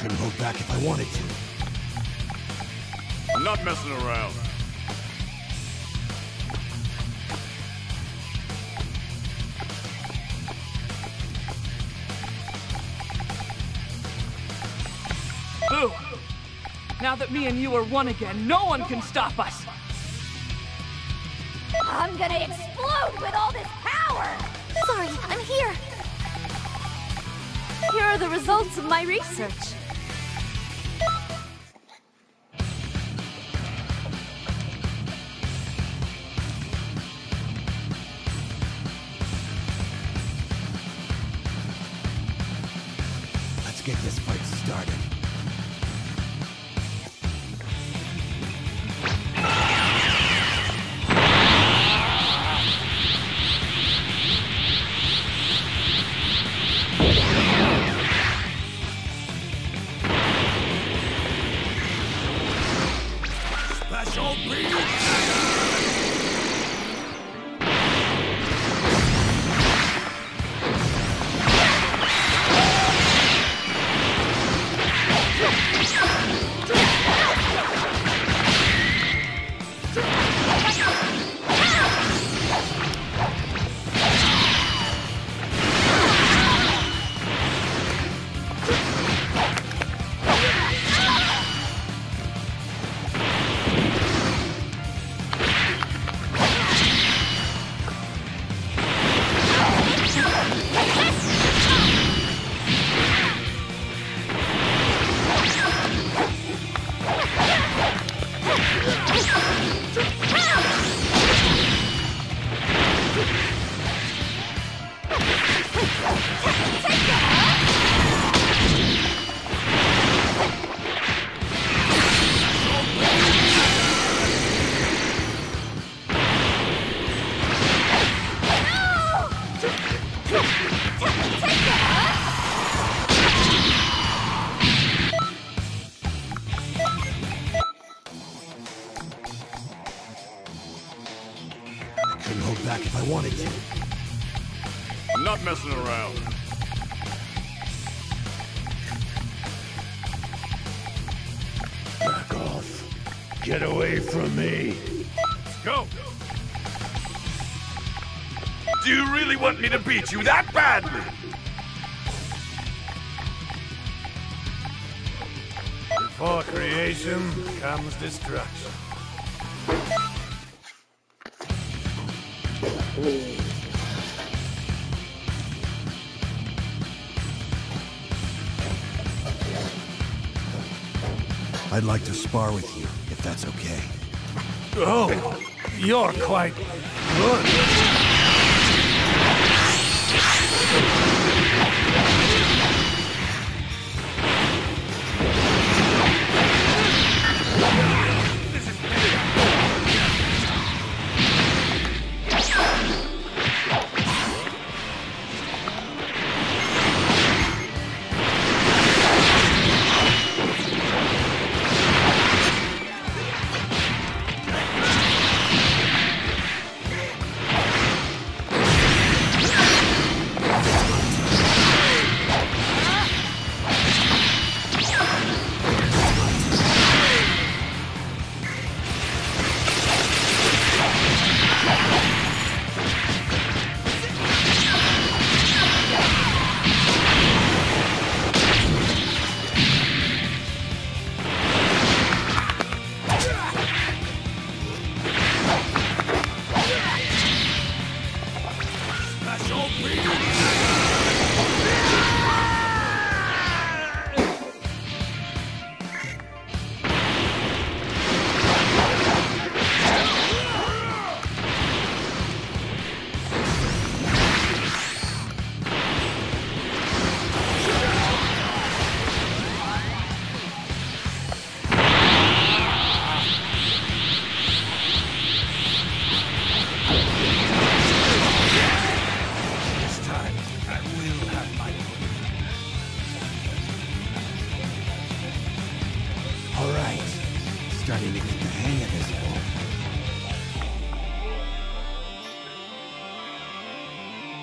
Couldn't hold back if I wanted to. I'm not messing around. Boo! Now that me and you are one again, no one can stop us! I'm gonna explode with all this power! Sorry, I'm here. Here are the results of my research. Get this fight started. Special beat! Back if I wanted to. I'm not messing around. Back off. Get away from me. Go! Do you really want me to beat you that badly? Before creation comes destruction. I'd like to spar with you, if that's okay. Oh, you're quite good. Beat! starting to get the hang of this.